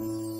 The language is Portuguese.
you